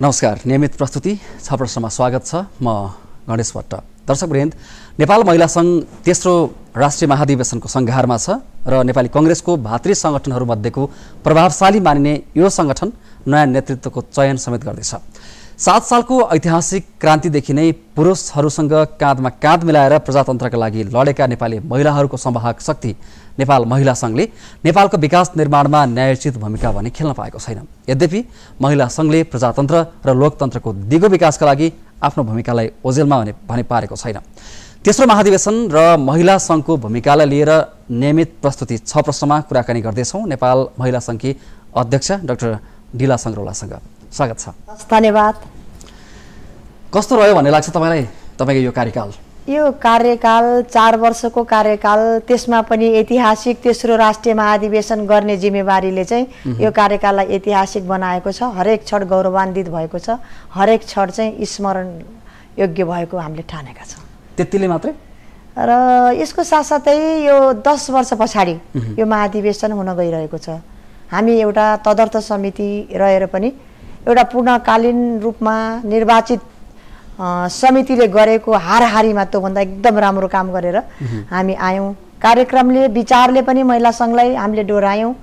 नमस्कार नियमित प्रस्तुति छ प्रश्नमा स्वागत छ। म गणेश भट्ट। दर्शक वृन्द नेपाल महिला सङ्घ तेस्रो राष्ट्रिय महाधिवेशनको सङ्घारमा छ र नेपाली कङ्ग्रेसको भातृ सङ्गठनहरूमध्येको प्रभावशाली मानिने यो सङ्गठन नयाँ नेतृत्वको चयन समेत गर्दैछ। सात सालको ऐतिहासिक क्रान्तिदेखि नै पुरुषहरूसँग काँधमा काँध मिलाएर प्रजातन्त्रका लागि लडेका नेपाली महिलाहरूको संवाहक शक्ति नेपाल महिला सङ्घले नेपालको विकास निर्माणमा न्यायोचित भूमिका भने खेल्न पाएको छैन। यद्यपि महिला सङ्घले प्रजातन्त्र र लोकतन्त्रको दिगो विकासका लागि आफ्नो भूमिकालाई ओझेलमा भने भने पारेको छैन। तेस्रो महाधिवेशन र महिला सङ्घको भूमिकालाई लिएर नियमित प्रस्तुति छ प्रश्नमा कुराकानी गर्दैछौँ। नेपाल महिला सङ्घकी अध्यक्ष डाक्टर डिला सङ्ग्रौलासँग स्वागत छ। धन्यवाद। कस्तो रह्यो भन्ने लाग्छ तपाईँलाई? तपाईँको यो कार्यकाल? यो कार्यकाल चार वर्षको कार्यकाल त्यसमा पनि ऐतिहासिक तेस्रो राष्ट्रिय महाधिवेशन गर्ने जिम्मेवारीले चाहिँ यो कार्यकाललाई ऐतिहासिक बनाएको छ। हरेक क्षण गौरवान्वित भएको छ। हरेक क्षण चाहिँ स्मरण योग्य भएको हामीले ठानेका छौँ। त्यतिले मात्रै? र यसको साथसाथै यो दस वर्ष पछाडि यो महाधिवेशन हुन गइरहेको छ। हामी एउटा तदर्थ समिति रहेर पनि एउटा पूर्णकालीन रूपमा निर्वाचित समितिले गरेको हारहारीमा त्योभन्दा एकदम राम्रो काम गरेर हामी आयौँ। कार्यक्रमले विचारले पनि महिला सङ्घलाई हामीले डोरायौँ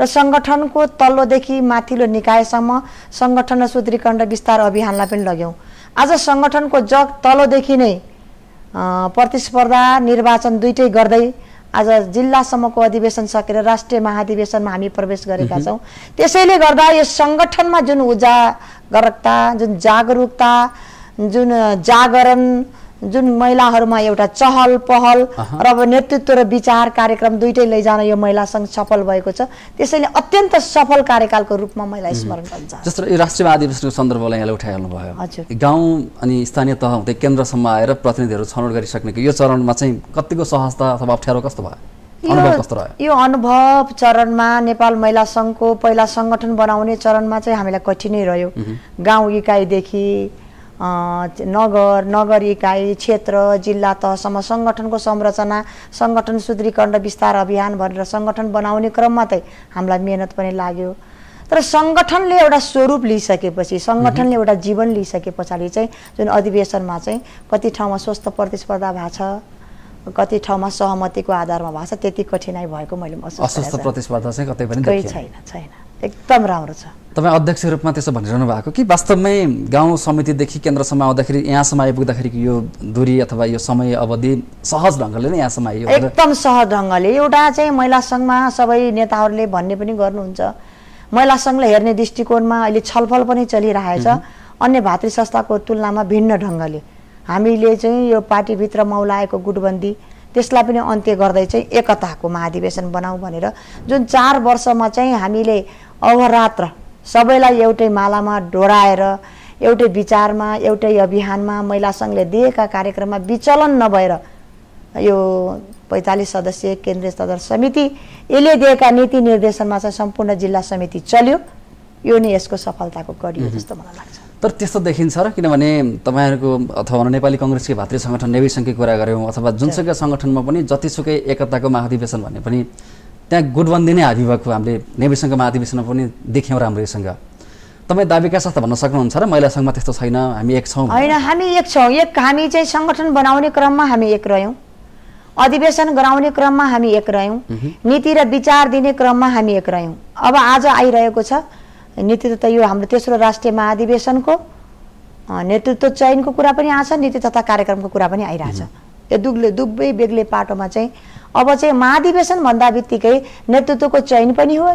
र सङ्गठनको तल्लोदेखि माथिल्लो निकायसम्म सङ्गठन र सुदृढीकरण र विस्तार अभियानलाई पनि लग्यौँ। आज सङ्गठनको जग तल्लोदेखि नै प्रतिस्पर्धा निर्वाचन दुइटै गर्दै आज जिल्लासम्मको अधिवेशन सकेर राष्ट्रिय महाधिवेशनमा हामी प्रवेश गरेका छौँ। त्यसैले गर्दा यस सङ्गठनमा जुन उजागरकता जुन जागरुकता जुन जागरण जुन महिलाहरूमा एउटा चहल पहल र अब नेतृत्व र विचार कार्यक्रम दुइटै लैजान यो महिला सङ्घ सफल भएको छ। त्यसैले अत्यन्त सफल कार्यकालको रूपमा महिला स्मरण गर्न चाहन्छु जस्तो यो राष्ट्रिय महाधिवेशनको सन्दर्भलाई यहाँले उठाइहाल्नु भयो। हजुर। गाउँ अनि स्थानीय तह हुँदै केन्द्रसम्म आएर प्रतिनिधिहरू छनौट गरिसक्नेको यो चरणमा चाहिँ कतिको सहजता अथवा अप्ठ्यारो कस्तो भयो? यो अनुभव चरणमा नेपाल महिला सङ्घको पहिला सङ्गठन बनाउने चरणमा चाहिँ हामीलाई कठिनै रह्यो। गाउँ इकाइदेखि नगर नगर इकाइ क्षेत्र जिल्ला तहसम्म सङ्गठनको संरचना सङ्गठन सुदृढीकरण र विस्तार अभियान भनेर सङ्गठन बनाउने क्रममा चाहिँ हामीलाई मेहनत पनि लाग्यो। तर सङ्गठनले एउटा स्वरूप लिइसकेपछि सङ्गठनले एउटा जीवन लिइसके पछाडि चाहिँ जुन अधिवेशनमा चाहिँ कति ठाउँमा स्वस्थ प्रतिस्पर्धा भएको छ कति ठाउँमा सहमतिको आधारमा भएको छ त्यति कठिनाइ भएको मैले महसुस अस्वस्थ। प्रतिस्पर्धा चाहिँ कतै पनि छैन छैन। एकदम राम्रो छ। तपाईँ अध्यक्ष रूपमा त्यसो भनिरहनु भएको कि वास्तवमै गाउँ समितिदेखि केन्द्रसम्म आउँदाखेरि यहाँसम्म आइपुग्दाखेरिको यो दूरी अथवा यो समय अवधि सहज ढङ्गले नै यहाँसम्म आइयो एकदम सहज ढङ्गले। एउटा चाहिँ महिला सङ्घमा सबै नेताहरूले भन्ने पनि गर्नुहुन्छ। महिला सङ्घलाई हेर्ने दृष्टिकोणमा अहिले छलफल पनि चलिरहेछ। अन्य भातृ संस्थाको तुलनामा भिन्न ढङ्गले। हामीले चाहिँ यो पार्टीभित्र मौलाएको गुटबन्दी त्यसलाई पनि अन्त्य गर्दै चाहिँ एकताको महाधिवेशन बनाऊ भनेर जुन चार वर्षमा चाहिँ हामीले अहोरात्र सबैलाई एउटै मालामा डोराएर एउटै विचारमा एउटै अभियानमा महिला सङ्घले दिएका कार्यक्रममा विचलन नभएर यो पैँतालिस सदस्यीय केन्द्रीय सदर समिति यसले दिएका नीति निर्देशनमा चाहिँ सम्पूर्ण जिल्ला समिति चल्यो। यो नै यसको सफलताको कडी हो जस्तो मलाई लाग्छ। तर त्यस्तो देखिन्छ र किनभने तपाईँहरूको अथवा नेपाली कङ्ग्रेसकै भातृ सङ्गठन नेवी सङ्घकै कुरा गऱ्यौँ अथवा जुनसुकै सङ्गठनमा पनि जतिसुकै एकताको महाधिवेशन भने पनि त्यहाँ गुटबन्दी नै हाबी भएको हामीले नेवी सङ्घको महाधिवेशनमा पनि देख्यौँ राम्रैसँग तपाईँ दाबीका साथ भन्न सक्नुहुन्छ र महिला सङ्घमा त्यस्तो छैन हामी एक छौँ। होइन हामी एक छौँ। एक हामी चाहिँ सङ्गठन बनाउने क्रममा हामी एक रह्यौँ। अधिवेशन गराउने क्रममा हामी एक रह्यौँ। नीति र विचार दिने क्रममा हामी एक रह्यौँ। अब आज आइरहेको छ नीति त यो हाम्रो तेस्रो राष्ट्रिय महाधिवेशनको नेतृत्व चयनको कुरा पनि आछ नीति तथा कार्यक्रमको कुरा पनि आइरहेछ। यो दुग्ले दुवै बेग्लै पाटोमा चाहिँ अब चाहिँ महाधिवेशन भन्दा बित्तिकै नेतृत्वको चयन पनि हो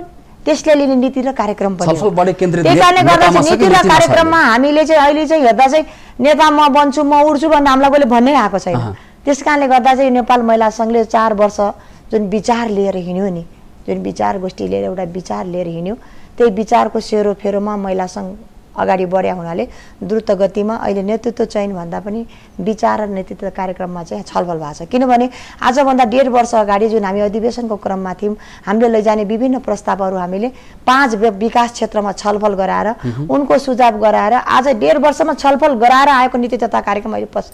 त्यसले लिने नीति र कार्यक्रम पनि त्यही कारणले गर्दा चाहिँ नीति र कार्यक्रममा हामीले चाहिँ अहिले चाहिँ हेर्दा चाहिँ नेता म बन्छु म उड्छु भन्ने हामीलाई कसले भन्नै आएको छैन। त्यस कारणले गर्दा चाहिँ नेपाल महिला सङ्घले चार वर्ष जुन विचार लिएर हिँड्यो नि जुन विचार गोष्ठी लिएर एउटा विचार लिएर हिँड्यो त्यही विचारको सेरोफेरोमा महिला सङ्घ अगाडि बढ्या हुनाले द्रुत गतिमा अहिले नेतृत्व चयन भन्दा पनि विचार र नेतृत्व कार्यक्रममा चाहिँ छलफल भएको छ। किनभने आजभन्दा डेढ वर्ष अगाडि जुन हामी अधिवेशनको क्रममा थियौँ हामीले लैजाने विभिन्न प्रस्तावहरू हामीले पाँच विकास क्षेत्रमा छलफल गराएर उनको सुझाव गराएर आज डेढ वर्षमा छलफल गराएर आएको नीति तथा कार्यक्रम अहिले पस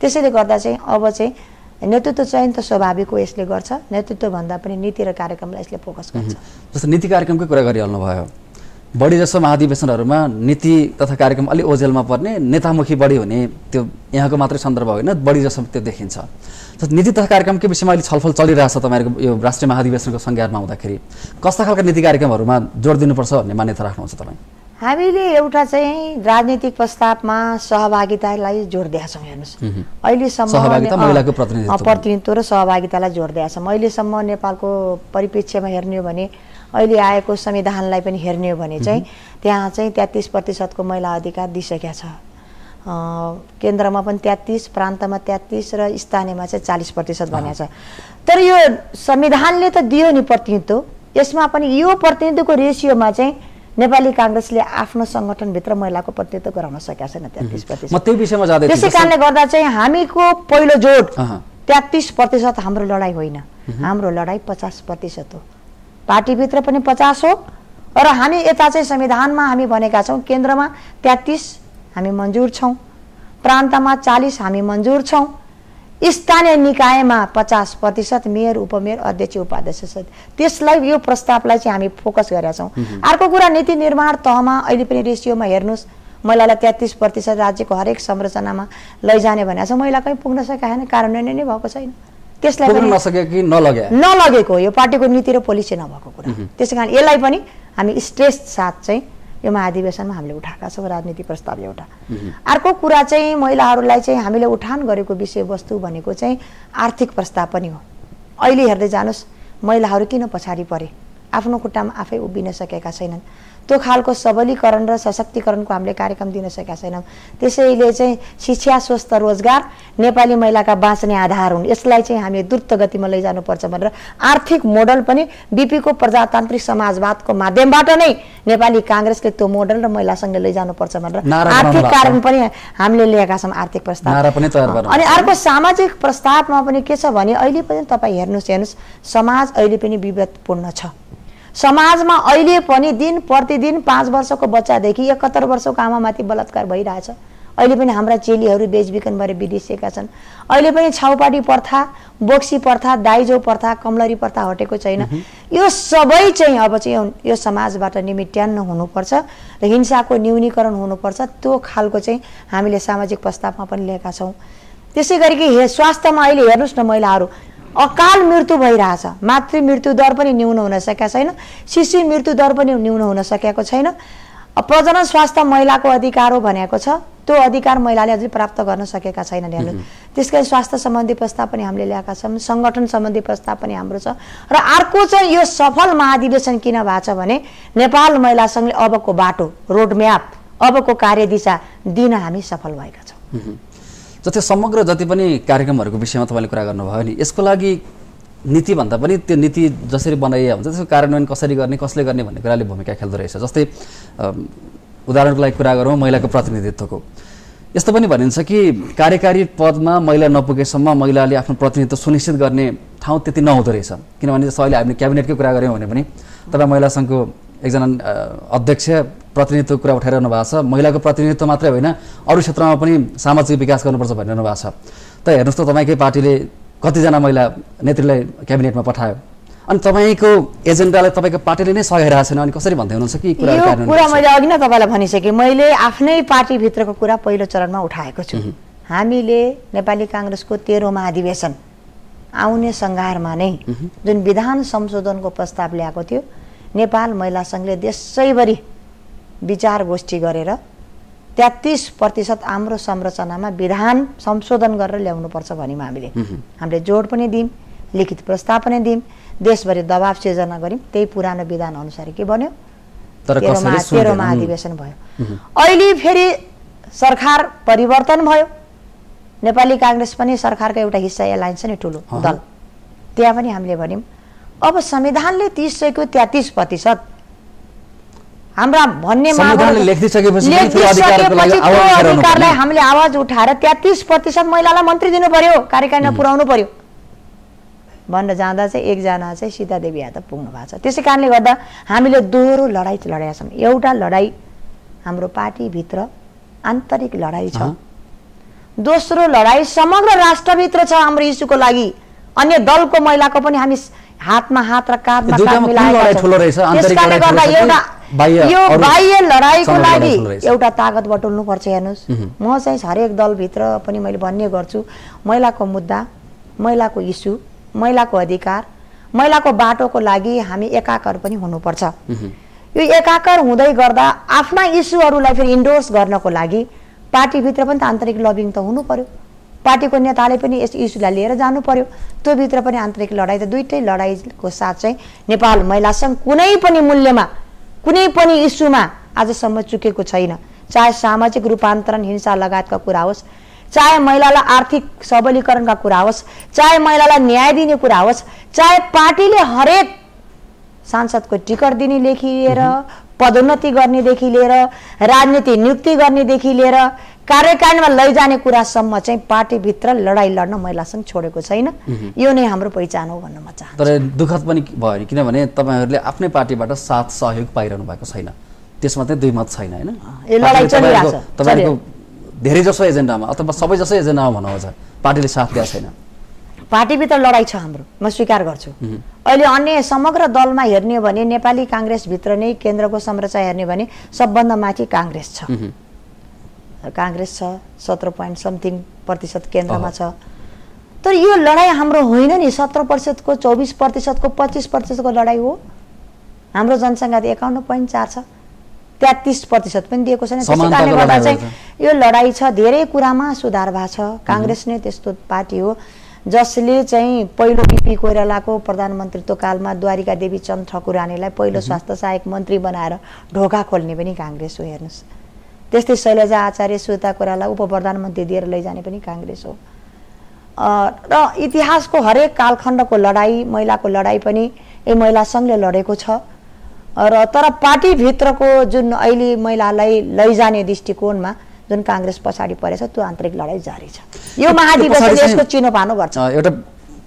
त्यसैले गर्दा चाहिँ अब चाहिँ नेतृत्व चयन त स्वाभाविक हो यसले गर्छ। नेतृत्व भन्दा पनि नीति र कार्यक्रमलाई यसले फोकस गर्छ। जस्तो नीति कार्यक्रमकै कुरा गरिहाल्नु भयो बढी जसो महाधिवेशनहरूमा नीति तथा कार्यक्रम अलि ओझेलमा पर्ने नेतामुखी बढी हुने त्यो यहाँको मात्रै सन्दर्भ होइन बढी जसो त्यो देखिन्छ। नीति तथा कार्यक्रमकै विषयमा अहिले छलफल चलिरहेछ तपाईँहरूको यो राष्ट्रिय महाधिवेशनको संज्ञानमा आउँदाखेरि कस्ता खालका नीति कार्यक्रमहरूमा जोड दिनुपर्छ भन्ने मान्यता राख्नुहुन्छ तपाईँ? हामीले एउटा चाहिँ राजनीतिक प्रस्तावमा सहभागितालाई जोड दिएका छौँ हेर्नुहोस्। अहिलेसम्म प्रतिनिधित्व। र सहभागितालाई जोड दिएका छौँ। अहिलेसम्म नेपालको परिप्रेक्ष्यमा हेर्ने हो भने अहिले आएको संविधानलाई पनि हेर्ने हो भने चाहिँ त्यहाँ चाहिँ तेत्तिस प्रतिशतको महिला अधिकार दिइसकेका छ। केन्द्रमा पनि तेत्तिस प्रान्तमा तेत्तिस र स्थानीयमा चाहिँ चालिस प्रतिशत भनेको छ। तर यो संविधानले त दियो नि प्रतिनिधित्व। यसमा पनि यो प्रतिनिधित्वको रेसियोमा चाहिँ नेपाली काङ्ग्रेसले आफ्नो सङ्गठनभित्र महिलाको प्रतिनिधित्व गराउन सकेका छैन तेत्तिस म प्रतिशत। त्यही विषयमा जाँदै। त्यसै कारणले गर्दा चाहिँ हामीको पहिलो जोड। तेत्तिस प्रतिशत हाम्रो लडाइँ होइन। हाम्रो लडाइँ पचास प्रतिशत हो। पार्टीभित्र पनि पचास हो। र हामी यता चाहिँ संविधानमा हामी भनेका छौँ केन्द्रमा तेत्तिस हामी मन्जुर छौँ प्रान्तमा चालिस हामी मन्जुर छौँ स्थानीय निकायमा पचास प्रतिशत मेयर उपमेयर अध्यक्ष उपाध्यक्ष त्यसलाई यो प्रस्तावलाई चाहिँ हामी फोकस गरेका छौँ। अर्को कुरा नीति निर्माण तहमा अहिले पनि रेसियोमा हेर्नुहोस् महिलालाई तेत्तिस प्रतिशत राज्यको हरेक संरचनामा लैजाने भनेको छ। महिला कहीँ पुग्न सकेका छैन कार्यान्वयन नै भएको छैन। त्यसलाई पनि नसके नलगेको यो पार्टीको नीति र पोलिसी नभएको कुरा त्यसै कारण यसलाई पनि हामी स्ट्रेस साथ चाहिँ यो महाधिवेशनमा हामीले उठाएका छौँ राजनीति प्रस्ताव एउटा। अर्को कुरा चाहिँ महिलाहरूलाई चाहिँ हामीले उठान गरेको विषयवस्तु भनेको चाहिँ आर्थिक प्रस्ताव पनि हो। अहिले हेर्दै जानुहोस् महिलाहरू किन पछाडि परे? आफ्नो खुट्टामा आफै उभिन सकेका छैनन्। त्यो खालको सबलीकरण र सशक्तिकरणको हामीले कार्यक्रम दिन सकेका छैनौँ। त्यसैले चाहिँ शिक्षा स्वस्थ रोजगार नेपाली महिलाका बाँच्ने आधार हुन्। यसलाई चाहिँ हामीले द्रुत गतिमा लैजानुपर्छ भनेर आर्थिक मोडल पनि बिपीको प्रजातान्त्रिक समाजवादको माध्यमबाट नै नेपाली काङ्ग्रेसले त्यो मोडल र महिला सङ्घले लैजानुपर्छ भनेर नारा आर्थिक कारण पनि हामीले लिएका छौँ आर्थिक प्रस्ताव। अनि अर्को सामाजिक प्रस्तावमा पनि के छ भने अहिले पनि तपाईँ हेर्नुहोस् हेर्नुहोस् समाज अहिले पनि विवादपूर्ण छ। समाजमा अहिले पनि दिन प्रतिदिन पाँच वर्षको बच्चादेखि एकहत्तर वर्षको आमामाथि बलात्कार भइरहेछ। अहिले पनि हाम्रा चेलीहरू बेचबिखन भएर विदेशिएका छन्। अहिले पनि छाउपाटी प्रथा बोक्सी प्रथा दाइजो प्रथा कमलरी प्रथा हटेको छैन। यो सबै चाहिँ अब चाहिँ यो- समाजबाट निमिट्यान्न हुनुपर्छ र हिंसाको न्यूनीकरण हुनुपर्छ। त्यो खालको चाहिँ हामीले सामाजिक प्रस्तावमा पनि लिएका छौँ। त्यसै गरी कि हे स्वास्थ्यमा अहिले हेर्नुहोस् न महिलाहरू अकाल मृत्यु भइरहेछ। मातृ मृत्यु दर पनि न्यून हुन सकेका छैन। शिशु मृत्यु दर पनि न्यून हुन सकेको छैन। प्रजनन स्वास्थ्य महिलाको अधिकार हो भनेको छ। त्यो अधिकार महिलाले अझै प्राप्त गर्न सकेका छैनन् हेर्नु त्यस कारण स्वास्थ्य सम्बन्धी प्रस्ताव पनि हामीले ल्याएका छौँ। सङ्गठन सम्बन्धी प्रस्ताव पनि हाम्रो छ। र अर्को चाहिँ यो सफल महाधिवेशन किन भएको छ भने नेपाल महिला सङ्घले अबको बाटो रोडम्याप अबको कार्यदिशा दिन हामी सफल भएका छौँ। जति समग्र जति पनि कार्यक्रमहरूको विषयमा तपाईँले कुरा गर्नुभयो नि यसको लागि नीतिभन्दा पनि त्यो नीति जसरी बनाइए हुन्छ त्यसको कार्यान्वयन कसरी गर्ने कसले गर्ने भन्ने कुराले भूमिका खेल्दो रहेछ। जस्तै उदाहरणको लागि कुरा गरौँ महिलाको प्रतिनिधित्वको। यस्तो पनि भनिन्छ कि कार्यकारी पदमा महिला नपुगेसम्म महिलाले आफ्नो प्रतिनिधित्व सुनिश्चित गर्ने ठाउँ त्यति नहुँदो रहेछ। किनभने जस्तो अहिले हामीले क्याबिनेटकै कुरा गऱ्यौँ भने पनि तपाईँ महिला सङ्घको एकजना अध्यक्ष प्रतिनिधित्वको कुरा उठाइरहनु भएको छ। महिलाको प्रतिनिधित्व मात्रै होइन अरू क्षेत्रमा पनि सामाजिक विकास गर्नुपर्छ भनिरहनु भएको छ। त हेर्नुहोस् त तपाईँकै पार्टीले कतिजना महिला नेत्रीलाई क्याबिनेटमा पठायो। अनि तपाईँको एजेन्डालाई तपाईँको पार्टीले नै सघाइरहेको छैन अनि कसरी भन्दै हुनुहुन्छ कि कुरा? मैले अघि नै तपाईँलाई भनिसकेँ। मैले आफ्नै पार्टीभित्रको कुरा पहिलो चरणमा उठाएको छु। हामीले नेपाली काङ्ग्रेसको तेह्रौँ महाधिवेशन आउने सङ्घारमा नै जुन विधान संशोधनको प्रस्ताव ल्याएको थियो नेपाल महिला सङ्घले देशैभरि विचार गोष्ठी गरेर तेत्तिस प्रतिशत हाम्रो संरचनामा विधान संशोधन गरेर ल्याउनुपर्छ भन्यौँ हामीले हामीले जोड पनि दियौँ लिखित प्रस्ताव पनि दियौँ देशभरि दबाब सिर्जना गऱ्यौँ त्यही पुरानो विधान अनुसार के बन्यो? तेह्रौँ महाधिवेशन भयो। अहिले फेरि सरकार परिवर्तन भयो। नेपाली काङ्ग्रेस पनि सरकारको एउटा हिस्सा एलायन्स छ नि ठुलो। दल। त्यहाँ पनि हामीले भन्यौँ अब संविधानले तिसिसक्यो तेत्तिस प्रतिशत त्यो उठाइरहनु अधिकारलाई। हामीले आवाज उठाएर तेत्तिस प्रतिशत महिलालाई मन्त्री दिनु पर्यो कार्यकारिणीमा पुर्याउनु पर्यो। भन्न जाँदा चाहिँ एकजना चाहिँ सीतादेवी यादव पुग्नु भएको छ। त्यसै कारणले गर्दा हामीले दोहोरो लडाइँ लडेका छौँ। एउटा लडाइँ हाम्रो पार्टीभित्र आन्तरिक लडाइँ छ। दोस्रो लडाइँ समग्र राष्ट्रभित्र छ हाम्रो इस्युको लागि। अन्य दलको महिलाको पनि हामी हातमा हात र काँधमा काँध त्यसकारणले गर्दा कि एउटा यो बाह्य लडाइँको लागि। एउटा तागत बटुल्नुपर्छ हेर्नुहोस्। म चाहिँ हरेक दलभित्र पनि मैले भन्ने गर्छु महिलाको मुद्दा महिलाको इस्यु महिलाको अधिकार महिलाको बाटोको लागि हामी एकाकर पनि हुनुपर्छ। यो एकाकर हुँदै गर्दा आफ्ना इस्युहरूलाई फेरि इन्डोर्स गर्नको लागि पार्टीभित्र पनि त आन्तरिक लबिङ त हुनु पर्यो पार्टीको नेताले पनि यस इस्युलाई लिएर जानु पर्यो त्योभित्र पनि आन्तरिक लडाइँ त दुइटै लडाइँको साथ चाहिँ नेपाल महिला सङ्घ कुनै पनि मूल्यमा कुनै पनि इस्युमा आजसम्म चुकेको छैन। चाहे सामाजिक रूपान्तरण हिंसा लगायतका कुरा होस् चाहे महिलालाई आर्थिक सबलीकरणका कुरा होस् चाहे महिलालाई न्याय दिने कुरा होस् चाहे पार्टीले हरेक सांसदको टिकट दिनेदेखि लिएर पदोन्नति गर्नेदेखि लिएर राजनीति नियुक्ति गर्नेदेखि लिएर कार्यकालमा लैजाने कुरासम्म चाहिँ पार्टीभित्र लडाइँ लड्न महिलासँग छोडेको छैन। यो नै हाम्रो पहिचान हो भन्न म चाहन्छु। तर दुःखद पनि भयो नि किनभने तपाईँहरूले आफ्नै पार्टीबाट साथ सहयोग पाइरहनु भएको छैन। त्यसमा चाहिँ दुई मत छैन होइन? तपाईँहरूको- धेरै जसो एजेन्डामा अथवा सबै जसो एजेन्डामा भनौँ अझ पार्टीले साथ दिएको छैन। पार्टीभित्र लडाइँ छ हाम्रो म स्वीकार गर्छु। अहिले अन्य समग्र दलमा हेर्ने हो भने नेपाली काङ्ग्रेसभित्र नै केन्द्रको संरचना हेर्ने हो भने सबभन्दा माथि काङ्ग्रेस छ। काङ्ग्रेस छ सत्र पोइन्ट समथिङ प्रतिशत केन्द्रमा छ। तर यो लडाइँ हाम्रो होइन नि सत्र प्रतिशतको चौबिस प्रतिशतको पच्चिस प्रतिशतको लडाइँ हो। हाम्रो जनसङ्ख्या त एकाउन्न पोइन्ट चार छ। तेत्तिस प्रतिशत पनि दिएको छैन। त्यसै कारणले गर्दा चाहिँ यो लडाइँ छ धेरै कुरामा सुधार भएको छ। काङ्ग्रेस नै त्यस्तो पार्टी हो। जसले चाहिँ पहिलो बिपी कोइरालाको प्रधानमन्त्रीत्व कालमा द्वारिका देवी चन्द ठकुरानीलाई पहिलो स्वास्थ्य सहायक मन्त्री बनाएर ढोका खोल्ने पनि काङ्ग्रेस हो हेर्नुहोस्। त्यस्तै शैलजा आचार्य सुता कोइराला उप प्रधानमन्त्री दिएर लैजाने पनि काङ्ग्रेस हो। अ, र इतिहासको हरेक कालखण्डको लडाइँ महिलाको लडाइँ पनि यो महिला सङ्घले लडेको छ। र तर पार्टीभित्रको जुन अहिले महिलालाई लैजाने दृष्टिकोणमा जुन काङ्ग्रेस पछाडि परेछ त्यो आन्तरिक लडाइँ जारी छ। यो महाधिवेशनले चाहिँ- यसको चिनोपानो गर्छ। अ, एउटा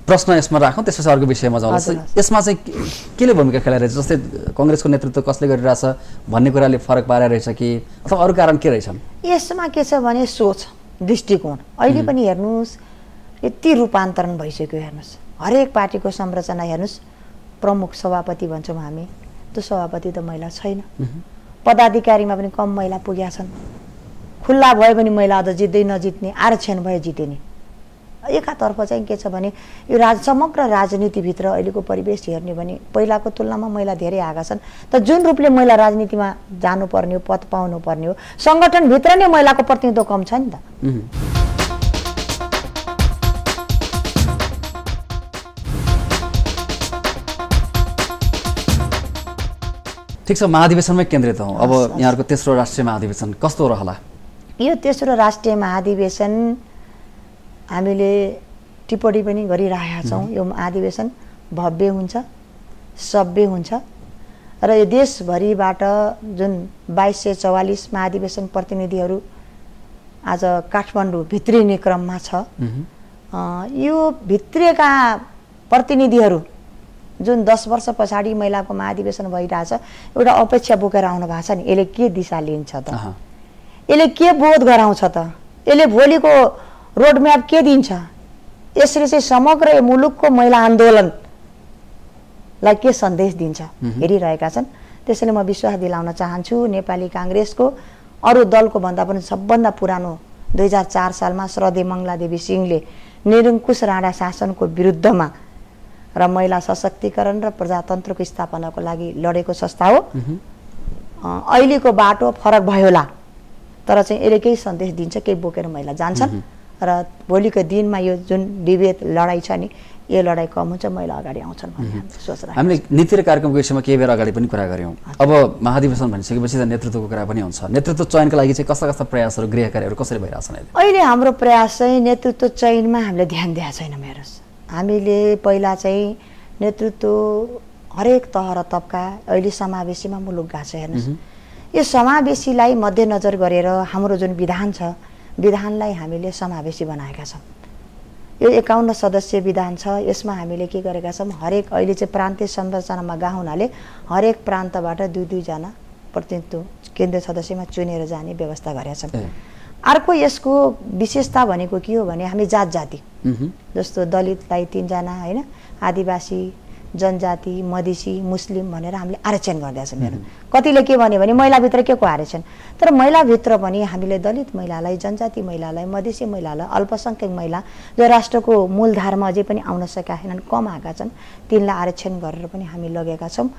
प्रश्न यसमा राखौँ त्यसपछि अर्को विषयमा जाउँ। यसमा चाहिँ के- केले भूमिका खेलाइरहेछ? जस्तै कङ्ग्रेसको नेतृत्व कसले गरिरहेछ? भन्ने कुराले फरक पारिरहेछ कि? अथवा अरू कारण के रहेछन्? यसमा के छ भने सोच दृष्टिकोण। अहिले पनि हेर्नुहोस् यति रूपान्तरण भइसक्यो हेर्नुहोस्। हरेक पार्टीको संरचना हेर्नुहोस्। प्रमुख सभापति भन्छौँ हामी। त्यो सभापति त महिला छैन। पदाधिकारीमा पनि कम महिला पुगेका छन्। खुल्ला भयो भने महिला अझ जित्दै नजित्ने आरक्षण भयो जिते नि एकातर्फ चाहिँ के छ भने यो राज समग्र राजनीतिभित्र अहिलेको परिवेश हेर्ने भने पहिलाको तुलनामा महिला धेरै आएका छन्। त जुन रूपले महिला राजनीतिमा जानुपर्ने हो पद पाउनुपर्ने हो सङ्गठनभित्र नै महिलाको प्रतिनिधित्व कम छ नि त। ठिक छ महाधिवेशनमै केन्द्रित हौँ। अब यहाँहरूको तेस्रो राष्ट्रिय महाधिवेशन कस्तो रहला? यो तेस्रो राष्ट्रिय महाधिवेशन हामीले टिप्पणी पनि गरिरहेका छौँ यो महाधिवेशन भव्य हुन्छ सभ्य हुन्छ र यो देशभरिबाट जुन बाइस सय चौवालिस महाधिवेशन प्रतिनिधिहरू आज काठमाडौँ भित्रिने क्रममा छ यो भित्रिएका प्रतिनिधिहरू जुन दस वर्ष पछाडि महिलाको महाधिवेशन भइरहेछ एउटा अपेक्षा बोकेर आउनु भएको छ नि। यसले के दिशा लिन्छ त। यसले के बोध गराउँछ त? यसले भोलिको रोडम्याप के दिन्छ? यसले चाहिँ समग्र यो मुलुकको महिला आन्दोलनलाई के सन्देश दिन्छ? हेरिरहेका छन्। त्यसैले म विश्वास दिलाउन चाहन्छु नेपाली काङ्ग्रेसको अरू दलको भन्दा पनि सबभन्दा पुरानो दुई हजार चार सालमा श्रद्धे मङ्गलादेवी सिंहले निरङ्कुश राणा शासनको विरुद्धमा र महिला सशक्तिकरण र प्रजातन्त्रको स्थापनाको लागि लडेको संस्था हो। अहिलेको बाटो फरक भयो होला। तर चाहिँ यसले केही सन्देश दिन्छ केही बोकेर महिला जान्छन्। र भोलिको दिनमा यो जुन विभेद लडाइँ छ नि यो लडाइँ कम हुन्छ महिला अगाडि आउँछन् भन्ने हामीले सोच राखेका हामीले नीति र कार्यक्रमको विषयमा केही बेर अगाडि पनि कुरा गऱ्यौँ। अब महाधिवेशन भनिसकेपछि त नेतृत्वको कुरा पनि हुन्छ। नेतृत्व चयनका लागि चाहिँ कस्ता कस्ता प्रयासहरू गृह कार्यहरू कसरी भइरहेछन् अहिले? अहिले हाम्रो प्रयास चाहिँ नेतृत्व चयनमा हामीले ध्यान दिएको छैन हेर्नुहोस् हामीले पहिला चाहिँ नेतृत्व हरेक तह र तबका अहिले समावेशीमा मुलुक गएको छ हेर्नुहोस्। यो समावेशीलाई मध्यनजर गरेर हाम्रो जुन विधान छ विधानलाई हामीले समावेशी बनाएका छौँ। यो एकाउन्न सदस्यीय विधान छ यसमा हामीले के गरेका छौँ? हरेक अहिले चाहिँ प्रान्तीय संरचनामा गएको हुनाले हरेक प्रान्तबाट दुई दुईजना प्रतिनिधित्व केन्द्रीय सदस्यमा चुनेर जाने व्यवस्था गरेका छौँ। अर्को यसको विशेषता भनेको के हो भने हामी जात जाति। जस्तो दलितलाई तिनजना होइन? आदिवासी जनजाति मधेसी मुस्लिम भनेर हामीले आरक्षण गरिदिएछौँ हेर्नु कतिले के भन्यो भने महिलाभित्र के को आरक्षण? तर महिलाभित्र पनि हामीले दलित महिलालाई जनजाति महिलालाई मधेसी महिलालाई अल्पसङ्ख्यक महिला जो राष्ट्रको मूलधारमा अझै पनि आउन सकेका छैनन् कम आएका छन् तिनलाई आरक्षण गरेर पनि हामी लगेका छौँ।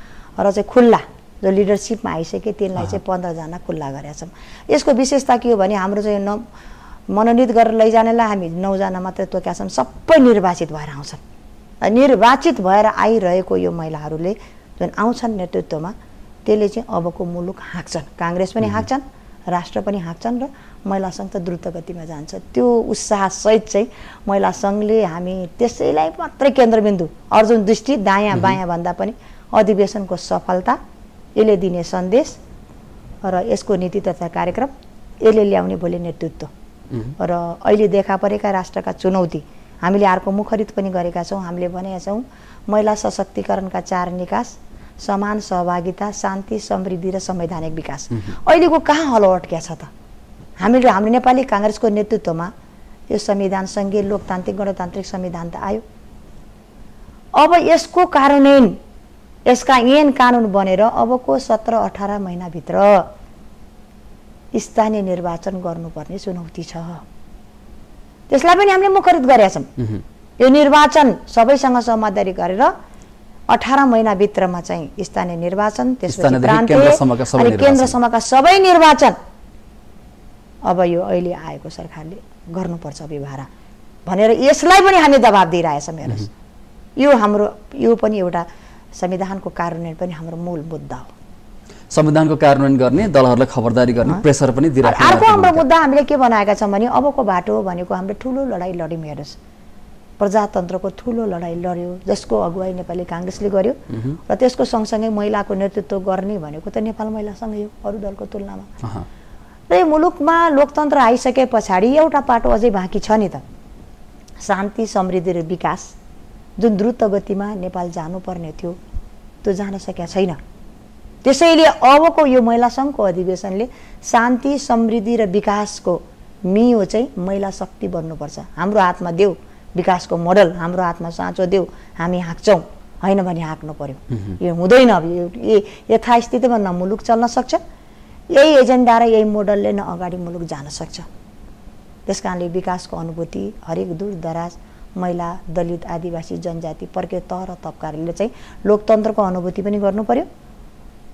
र चाहिँ खुल्ला जो लिडरसिपमा आइसके तिनलाई चाहिँ पन्ध्रजना खुल्ला गरेका छौँ। यसको विशेषता के हो भने हाम्रो चाहिँ न मनोनित गरेर लैजानेलाई हामी नौजना मात्रै तोकेका छौँ। सबै निर्वाचित भएर आउँछन्। निर्वाचित भएर आइरहेको यो महिलाहरूले जुन आउँछन् नेतृत्वमा त्यसले चाहिँ अबको मुलुक हाँक्छन्। काङ्ग्रेस पनि हाँक्छन् राष्ट्र पनि हाँक्छन् र महिला सङ्घ त द्रुत गतिमा जान्छ। त्यो उत्साहसहित चाहिँ महिला सङ्घले हामी त्यसैलाई मात्रै केन्द्रबिन्दु। अर्जुन दृष्टि दायाँ बायाँ भन्दा पनि अधिवेशनको सफलता यसले दिने सन्देश र यसको नीति तथा कार्यक्रम यसले ल्याउने भोलि नेतृत्व। र अहिले देखा परेका राष्ट्रका चुनौती हामीले अर्को मुखरित पनि गरेका छौँ। हामीले भनेका छौँ महिला सशक्तिकरणका चार निकास समान सहभागिता शान्ति समृद्धि र संवैधानिक विकास। अहिलेको कहाँ हलो अट्क्या छ त? हामीले हाम्रो नेपाली काङ्ग्रेसको नेतृत्वमा यो संविधान सङ्घीय लोकतान्त्रिक गणतान्त्रिक संविधान त आयो। अब यसको कार्यान्वयन यसका ऐन कानुन बनेर अबको सत्र अठार महिनाभित्र स्थानीय निर्वाचन गर्नुपर्ने चुनौती छ। त्यसलाई पनि हामीले मुखरित गरेका छौँ यो निर्वाचन सबैसँग समझदारी गरेर अठार महिनाभित्रमा चाहिँ स्थानीय निर्वाचन त्यसपछि प्रान्तीय अनि केन्द्रसम्मका सबै निर्वाचन। अब यो अहिले आएको सरकारले गर्नुपर्छ व्यवहार भनेर यसलाई पनि हामी दबाब दिइरहेछौँ हेर्नुहोस् यो हाम्रो यो पनि एउटा संविधानको कार्यान्वयन पनि हाम्रो मूल मुद्दा हो। संविधानको कार्यान्वयन गर्ने दलहरूलाई खबरदारी गर्ने प्रेसर पनि दिइरहेको अर्को हाम्रो मुद्दा हामीले के बनाएका छौँ भने अबको बाटो भनेको हामीले ठुलो लडाइँ लड्यौँ हेर्नुहोस् प्रजातन्त्रको ठुलो लडाइँ लड्यो जसको अगुवाई नेपाली काङ्ग्रेसले गर्यो र त्यसको सँगसँगै महिलाको नेतृत्व गर्ने भनेको त नेपाल महिलासँगै हो अरू दलको तुलनामा। र यो मुलुकमा लोकतन्त्र आइसके पछाडि एउटा पाटो अझै बाँकी छ नि त। शान्ति समृद्धि र विकास जुन द्रुत गतिमा नेपाल जानुपर्ने थियो त्यो जान सकेका छैन। त्यसैले अबको यो महिला सङ्घको अधिवेशनले शान्ति समृद्धि र विकासको मियो चाहिँ महिला शक्ति बन्नुपर्छ। हाम्रो हातमा देऊ विकासको मोडल हाम्रो हातमा साँचो देऊ हामी हाँक्छौँ। होइन भने हाँक्नु पर्यो। यो हुँदैन अब। यो यथास्थितिमा न मुलुक चल्न सक्छ यही एजेन्डा र यही मोडलले न अगाडि मुलुक जान सक्छ। त्यस कारणले विकासको अनुभूति हरेक दूर दराज महिला दलित आदिवासी जनजाति पर्के तह र तबकारीले चाहिँ लोकतन्त्रको अनुभूति पनि गर्नु पर्यो।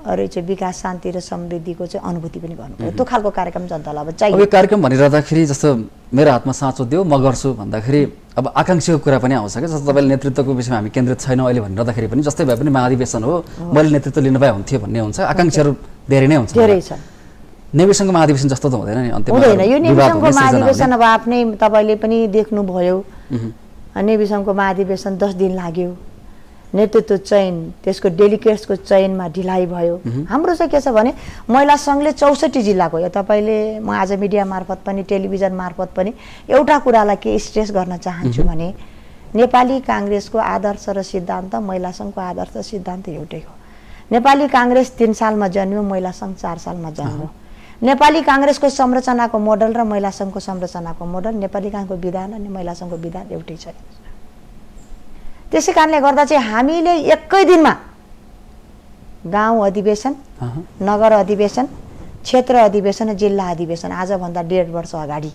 अरू चाहिँ विकास शान्ति र समृद्धिको चाहिँ अनुभूति पनि गर्नु पर्यो त्यो खालको कार्यक्रम जनतालाई अब चाहियो। यो कार्यक्रम भनिरहँदाखेरि जस्तो मेरो हातमा साँचो दियो म गर्छु भन्दाखेरि अब आकाङ्क्षीको कुरा पनि आउँछ क्या। जस्तो तपाईँले नेतृत्वको विषयमा हामी केन्द्रित छैनौँ अहिले भनिरहँदाखेरि पनि जस्तै भए पनि महाधिवेशन हो। मैले नेतृत्व लिनु भए हुन्थ्यो भन्ने हुन्छ। आकाङ्क्षीहरू धेरै नै हुन्छ। धेरै छ। नेविसङ्घ महाधिवेशन जस्तो त हुँदैन नि हुँदैन। यो नेविसङ्घको महाधिवेशन अब आफ्नै तपाईँले पनि देख्नुभयो। नेविसङ्घको महाधिवेशन दस दिन लाग्यो। नेतृत्व चयन त्यसको डेलिगेट्सको चयनमा ढिलाइ भयो। हाम्रो चाहिँ के छ भने महिला सङ्घले चौसठी जिल्लाको यो तपाईँले म आज मिडिया मार्फत पनि टेलिभिजन मार्फत पनि एउटा कुरालाई के स्ट्रेस गर्न चाहन्छु भने नेपाली काङ्ग्रेसको आदर्श र सिद्धान्त महिला सङ्घको आदर्श सिद्धान्त एउटै हो। नेपाली काङ्ग्रेस तिन सालमा जन्म्यो महिला सङ्घ चार सालमा जन्म्यो। नेपाली काङ्ग्रेसको संरचनाको मोडल र महिला सङ्घको संरचनाको मोडल नेपाली काङ्ग्रेसको विधान अनि महिला सङ्घको विधान एउटै छ त्यसै कारणले गर्दा चाहिँ हामीले एकै दिनमा गाउँ अधिवेशन नगर अधिवेशन क्षेत्र अधिवेशन जिल्ला अधिवेशन आजभन्दा डेढ वर्ष अगाडि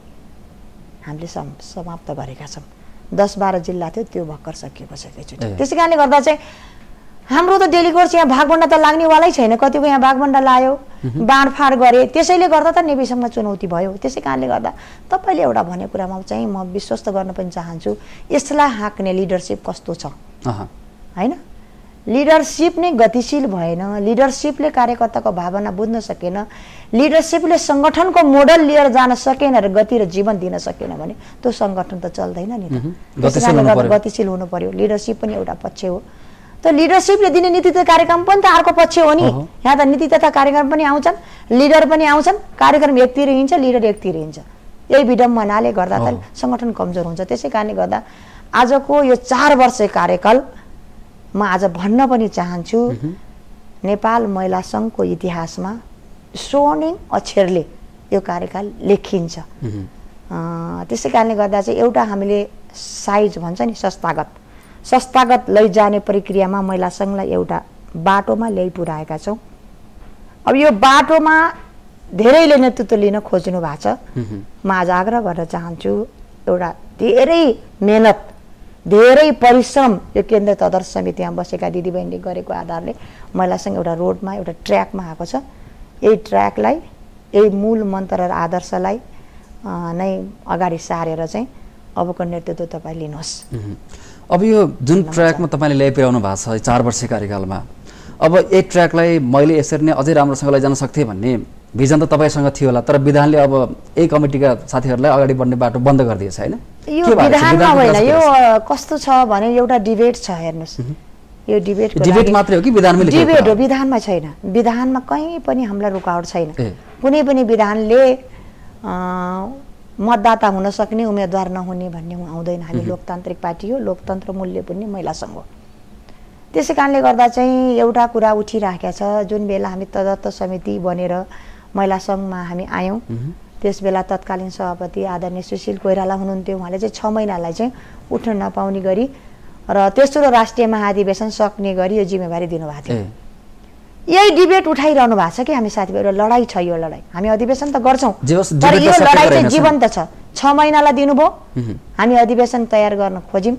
हामीले सम समाप्त गरेका छौँ। दस बाह्र जिल्ला थियो त्यो भर्खर सकिएको छ एकैचोटि त्यसै कारणले गर्दा चाहिँ हाम्रो त डेलिगोर्स यहाँ भागभन्डा त लाग्नेवालै छैन। कतिको यहाँ भागभन्डा लायो बाँडफाँड गरे त्यसैले गर्दा त नेविसङ्घमा चुनौती भयो। त्यसै कारणले गर्दा तपाईँले एउटा भने कुरामा चाहिँ म विश्वस्त गर्न पनि चाहन्छु यसलाई हाँक्ने लिडरसिप कस्तो छ? होइन? लिडरसिप नै गतिशील भएन लिडरसिपले कार्यकर्ताको भावना बुझ्न सकेन लिडरसिपले सङ्गठनको मोडल लिएर जान सकेन र गति र जीवन दिन सकेन भने त्यो सङ्गठन त चल्दैन नि त। गतिशील हुनु पर्यो। लिडरसिप पनि एउटा पक्ष हो। त लिडरसिपले दिने नीति तथा कार्यक्रम पनि त अर्को पक्ष हो नि। यहाँ त नीति तथा कार्यक्रम पनि आउँछन् लिडर पनि आउँछन् कार्यक्रम एकतिर हिँड्छ लिडर एकतिर हिँड्छ यही विडम्बनाले गर्दा त सङ्गठन कमजोर हुन्छ। त्यसै कारणले गर्दा आजको यो चार वर्ष कार्यकाल म आज भन्न पनि चाहन्छु नेपाल महिला सङ्घको इतिहासमा स्वर्णिम अक्षरले यो कार्यकाल लेखिन्छ। त्यसै कारणले गर्दा चाहिँ एउटा हामीले साइज भन्छ नि संस्थागत। संस्थागत लैजाने प्रक्रियामा महिला सङ्घलाई एउटा बाटोमा ल्याइ पुऱ्याएका छौँ। अब यो बाटोमा धेरैले नेतृत्व लिन खोज्नु भएको छ। म आज आग्रह गर्न चाहन्छु एउटा धेरै मेहनत धेरै परिश्रम यो केन्द्र तदर्थ समितिमा बसेका दिदीबहिनीले गरेको आधारले महिलासँग एउटा रोडमा एउटा ट्र्याकमा आएको छ। यही ट्र्याकलाई यही मूल मन्त्र र आदर्शलाई नै अगाडि सारेर चाहिँ अबको नेतृत्व तपाईँ लिनुहोस्। अब यो जुन ट्र्याकमा तपाईँले ल्याइ पुर्याउनु भएको छ चार वर्ष कार्यकालमा अब एक ट्र्याकलाई मैले यसरी नै अझै राम्रोसँग लैजान सक्थेँ भन्ने भिजन त तपाईँसँग थियो होला तर विधानले अब यही कमिटीका साथीहरूलाई अगाडि बढ्ने बाटो बन्द गरिदिएछ होइन? यो? विधानमा होइन यो कस्तो छ भने एउटा डिबेट छ हेर्नुहोस्। यो डिबेट डिबेट मात्रै हो कि विधानमै डिबेट हो विधानमा छैन। विधानमा कहीँ पनि हामीलाई रुकावट छैन। ए। कुनै पनि विधानले मतदाता हुन सक्ने उम्मेदवार नहुने भन्ने आउँदैन। हामी लोकतान्त्रिक पार्टी हो लोकतन्त्र मूल्य पनि महिला सङ्घ हो। त्यसै कारणले गर्दा चाहिँ एउटा कुरा उठिराखेका छ जुन बेला हामी तदत्त समिति बनेर महिला सङ्घमा हामी आयौँ त्यस बेला तत्कालीन सभापति आदरणीय सुशील कोइराला हुनुहुन्थ्यो। उहाँले चाहिँ छ महिनालाई चाहिँ उठ्न नपाउने गरी र तेस्रो राष्ट्रिय महाधिवेशन सक्ने गरी यो जिम्मेवारी दिनुभएको थियो। यही डिबेट उठाइरहनु भएको छ कि हामी साथीभाइ एउटा लडाइँ छ यो लडाइँ हामी अधिवेशन त गर्छौँ तर यो लडाइँ चाहिँ। जीवन्त छ। छ महिनालाई दिनुभयो। हामी अधिवेशन तयार गर्न खोज्यौँ।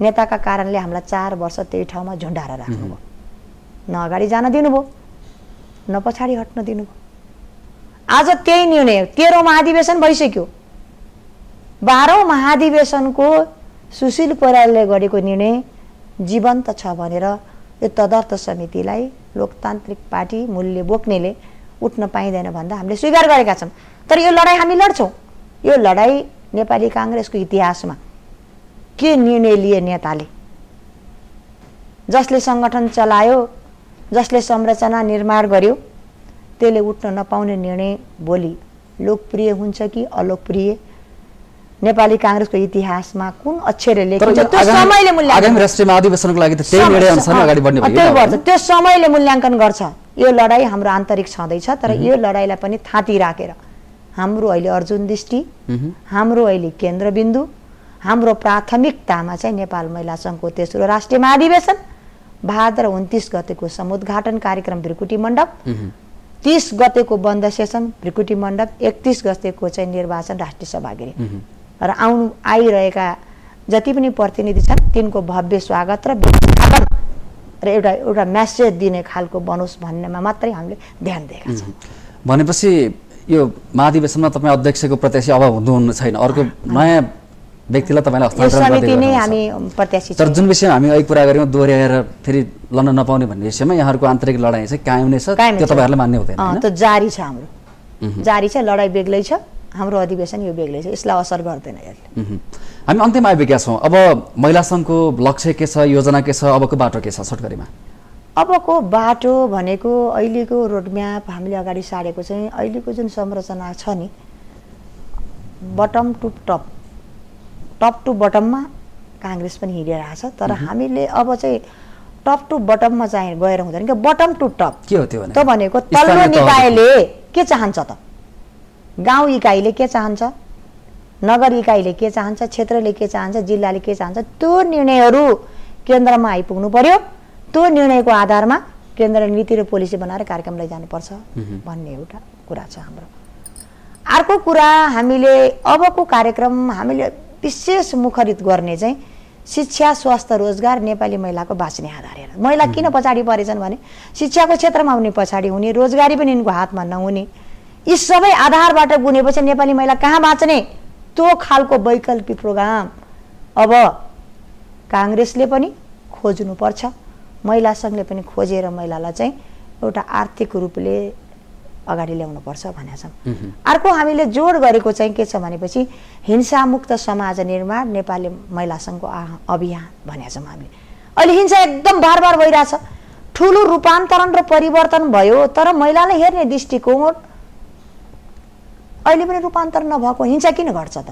नेताका कारणले हामीलाई चार वर्ष त्यही ठाउँमा झुन्डाएर राख्नुभयो। न अगाडि जान दिनुभयो न पछाडि हट्न दिनुभयो। आज त्यही निर्णय तेह्रौँ महाधिवेशन भइसक्यो। बाह्रौँ महाधिवेशनको सुशील कोइरालाले गरेको निर्णय जीवन्त छ भनेर यो तदर्थ समितिलाई लोकतान्त्रिक पार्टी मूल्य बोक्नेले उठ्न पाइँदैन भन्दा हामीले स्वीकार गरेका छौँ। तर यो लडाइँ हामी लड्छौँ। यो लडाइँ नेपाली काङ्ग्रेसको इतिहासमा के निर्णय लिए नेताले? जसले सङ्गठन चलायो जसले संरचना निर्माण गर्यो त्यसले उठ्न नपाउने निर्णय भोलि लोकप्रिय हुन्छ कि अलोकप्रिय? नेपाली काङ्ग्रेसको इतिहासमा कुन अक्षरले लेखिन्छ त्यो समयले मूल्याङ्कन राष्ट्रिय महाधिवेशनको लागि त त्यही निर्णय अनुसार नै अगाडि बढ्ने भयो भन्छ अब। त्यो समयले मूल्याङ्कन गर्छ यो लडाइँ हाम्रो आन्तरिक छँदैछ तर यो लडाइँलाई पनि थाँती राखेर हाम्रो अहिले अर्जुन दृष्टि। हाम्रो अहिले केन्द्रबिन्दु हाम्रो प्राथमिकतामा चाहिँ नेपाल महिला सङ्घको तेस्रो राष्ट्रिय महाधिवेशन भाद्र उन्तिस गतेको समुद्घाटन कार्यक्रम भ्रिकुटी मण्डप। तिस गतेको बन्द सेसन भ्रिकुटी मण्डप एकतिस गतेको चाहिँ निर्वाचन राष्ट्रिय सभागिरी र आउनु आइरहेका जति पनि प्रतिनिधि छन् तिनको भव्य स्वागत र व्यवस्थापन र एउटा एउटा म्यासेज दिने खालको बनोस् भन्नेमा मात्रै हामीले ध्यान दिएका छौँ। भनेपछि यो महाधिवेशनमा तपाईँ अध्यक्षको प्रत्याशी अब हुनुहुन्न छैन। अर्को नयाँ व्यक्तिलाई तपाईँलाई हस्तान्तरण तर जुन विषयमा हामी अहिले कुरा गऱ्यौँ दोहोऱ्याएर फेरि लड्न नपाउने भन्ने विषयमा यहाँहरूको आन्तरिक लडाइँ चाहिँ कायम नै छ। त्यो छ। तपाईँहरूले मान्ने हुँदैन? त्यो जारी छ हाम्रो। जारी छ लडाइँ बेग्लै छ। हाम्रो अधिवेशन यो बेग्लै छ यसलाई असर गर्दैन यसले। हामी अन्त्यमा आइपुगेका छौँ। अब महिला सङ्घको लक्ष्य के छ योजना के छ अबको बाटो के छ छोटकरीमा? अबको बाटो भनेको अहिलेको रोडम्याप हामीले अगाडि सारेको चाहिँ अहिलेको जुन संरचना छ नि bottom to top. Top to बटममा Congress पनि हिँडिरहेको छ तर हामीले अब चाहिँ टप टु बटममा चाहिँ गएर हुँदैन। कि बटम टु टप। के हो त्यो त भनेको तल्लो। निकायले के चाहन्छ त? गाउँ इकाइले के चाहन्छ? नगर इकाइले के चाहन्छ? क्षेत्रले के चाहन्छ? जिल्लाले के चाहन्छ? त्यो निर्णयहरू केन्द्रमा आइपुग्नु पर्यो। त्यो निर्णयको आधारमा केन्द्र नीति र पोलिसी बनाएर कार्यक्रम लैजानुपर्छ भन्ने एउटा कुरा छ हाम्रो। अर्को कुरा हामीले अबको कार्यक्रम हामीले विशेष मुखरित गर्ने चाहिँ शिक्षा स्वास्थ्य रोजगार नेपाली महिलाको बाँच्ने आधार हेर। महिला किन पछाडि परेछन् भने शिक्षाको क्षेत्रमा पनि पछाडि हुने रोजगारी पनि यिनको हातमा नहुने यी सबै आधारबाट गुनेपछि नेपाली महिला कहाँ बाँच्ने? त्यो खालको वैकल्पिक प्रोग्राम। अब काङ्ग्रेसले पनि खोज्नुपर्छ। महिला सङ्घले पनि खोजेर महिलालाई चाहिँ एउटा आर्थिक रूपले अगाडि ल्याउनुपर्छ भनेका छौँ अर्को हामीले जोड गरेको चाहिँ के छ भनेपछि हिंसामुक्त समाज निर्माण नेपाली महिला सङ्घको आ- अभियान भनेका छौँ हामीले अहिले हिंसा एकदम बार बार भइरहेछ। ठुलो रूपान्तरण र परिवर्तन भयो तर महिलालाई हेर्ने दृष्टिकोण अहिले पनि रूपान्तरण नभएको हिंसा किन घट्छ त?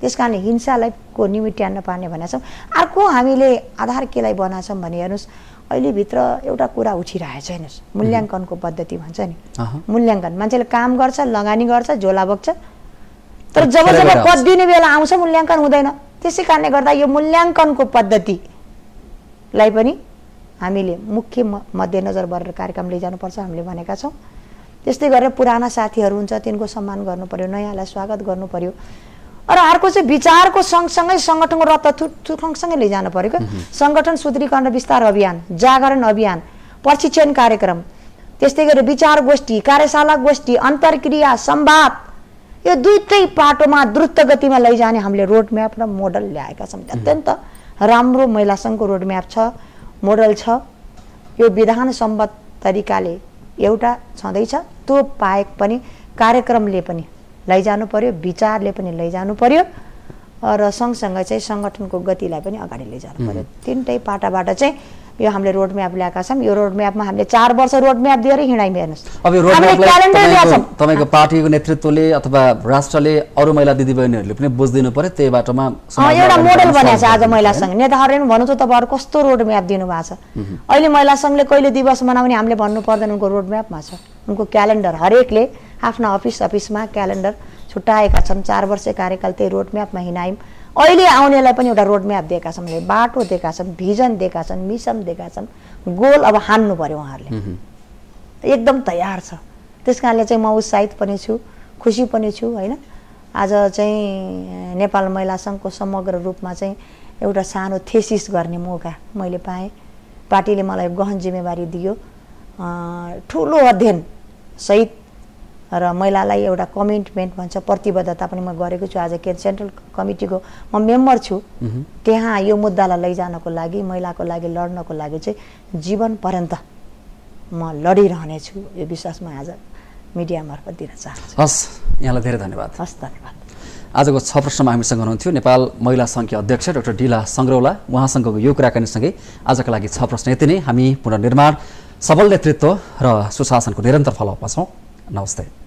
त्यस कारणले हिंसालाई को निमिट्यान्न पार्ने भनेका छौँ। अर्को हामीले आधार केलाई बनाएको छौँ भने हेर्नुहोस् अहिलेभित्र एउटा कुरा उठिरहेको छ हेर्नुहोस् मूल्याङ्कनको पद्धति भन्छ नि। मूल्याङ्कन। मान्छेले काम गर्छ लगानी गर्छ झोला बोक्छ तर जब जब पद दिने बेला आउँछ मूल्याङ्कन हुँदैन। त्यसै कारणले गर्दा यो मूल्याङ्कनको पद्धति लाई पनि हामीले मुख्य मध्यनजर गरेर कार्यक्रम लैजानुपर्छ हामीले भनेका छौँ। त्यस्तै गरेर पुराना साथीहरू हुन्छ तिनको सम्मान गर्नु पर्यो नयाँलाई स्वागत गर्नु पर्यो र अर्को चाहिँ विचारको सँगसँगै सङ्गठनको रत्त सँगसँगै लैजानु पर्यो क्या सङ्गठन सुदृढीकरण र विस्तार अभियान जागरण अभियान प्रशिक्षण कार्यक्रम त्यस्तै गरेर विचार गोष्ठी कार्यशाला गोष्ठी अन्तर्क्रिया संवाद यो दुइटै पाटोमा द्रुत गतिमा लैजाने हामीले रोडम्याप र मोडल ल्याएका छौँ। अत्यन्त राम्रो महिला सङ्घको रोडम्याप छ मोडल छ। यो विधान सम्बद्ध तरिकाले एउटा छँदैछ त्यो बाहेक पनि कार्यक्रमले पनि लैजानु पर्यो विचारले पनि लैजानु पर्यो र सँगसँगै चाहिँ सङ्गठनको गतिलाई पनि अगाडि लैजानु पर्यो। तिनटै पाटाबाट चाहिँ यो हामीले रोडम्याप ल्याएका छौँ। यो रोडम्यापमा हामीले चार वर्ष रोडम्याप दिएर हिँडाइ हेर्नुहोस्। अब यो तपाईँको पार्टीको नेतृत्वले अथवा राष्ट्रले अरू महिला दिदीबहिनीहरूले पनि बुझिदिनु पर्यो त्यही बाटोमा एउटा मोडल बनाएको छ आज महिला सङ्घ नेताहरूले पनि भन्नु त तपाईँहरू कस्तो रोड म्याप दिनुभएको छ? अहिले महिला सङ्घले कहिले दिवस मनाउने हामीले भन्नु पर्दैन उनको रोड म्यापमा छ। उनको क्यालेन्डर हरेकले आफ्ना अफिस अफिसमा क्यालेन्डर छुट्याएका छन्। चार वर्ष कार्यकाल त्यही रोड म्यापमा हिँडायौँ। अहिले आउनेलाई पनि एउटा रोड म्याप दिएका छन् हामीले बाटो दिएका छन् भिजन दिएका छन् मिसन दिएका छन् गोल अब हान्नु पर्यो उहाँहरूले। एकदम तयार छ। त्यस कारणले चाहिँ म उत्साहित पनि छु खुसी पनि छु होइन? आज चाहिँ नेपाल महिला सङ्घको समग्र रूपमा चाहिँ एउटा सानो थेसिस गर्ने मौका मैले पाएँ। पार्टीले मलाई गहन जिम्मेवारी दियो। ठुलो अध्ययन सहित र महिलालाई एउटा कमिटमेन्ट भन्छ प्रतिबद्धता पनि म गरेको छु। आज के सेन्ट्रल कमिटीको म मेम्बर छु। त्यहाँ यो मुद्दालाई लैजानको लागि महिलाको लागि लड्नको लागि चाहिँ जीवन पर्यन्त म लडिरहनेछु। यो विश्वास म आज मिडिया मार्फत दिन चाहन्छु। हस् यहाँलाई धेरै धन्यवाद। हस् धन्यवाद। आजको छ प्रश्नमा हामीसँग हुनुहुन्थ्यो नेपाल महिला सङ्घकी अध्यक्ष डाक्टर डिला सङ्ग्रौला उहाँसँगको यो कुराकानीसँगै आजका लागि छ प्रश्न यति नै। हामी पुनर्निर्माण सबल नेतृत्व र सुशासनको निरन्तर फलोअपमा छौँ। नमस्ते।